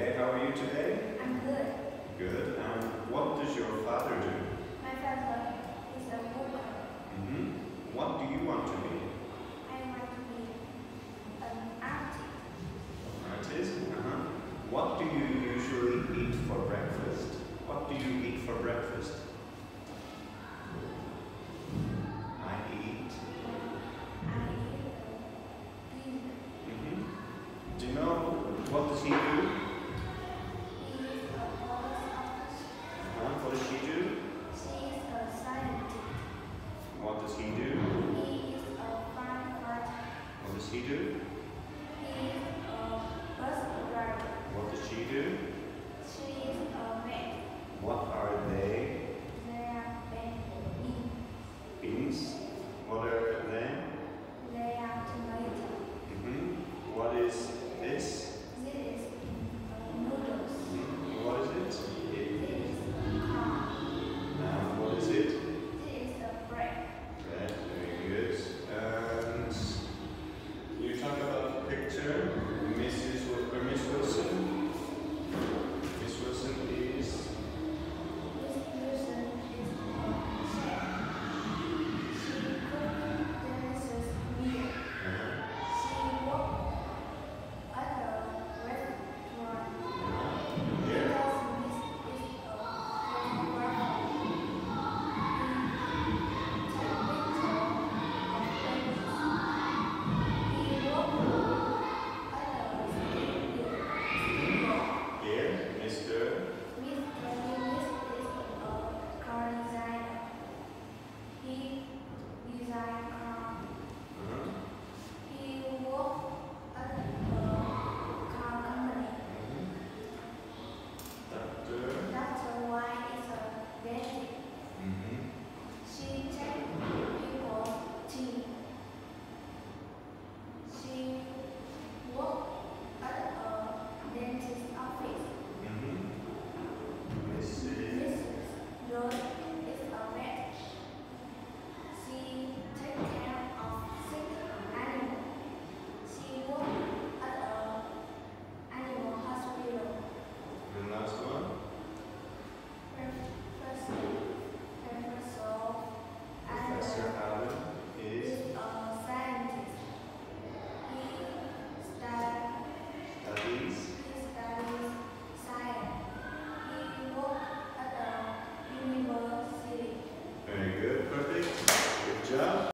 today. How are you today? I'm good. Good. And what does your father do? My father is a worker. Mm -hmm. What do you want to be? I want to be an artist. Artist? Uh-huh. What do you usually eat for breakfast? What do you eat for breakfast? I eat. I eat. Mm -hmm. Do you know he do?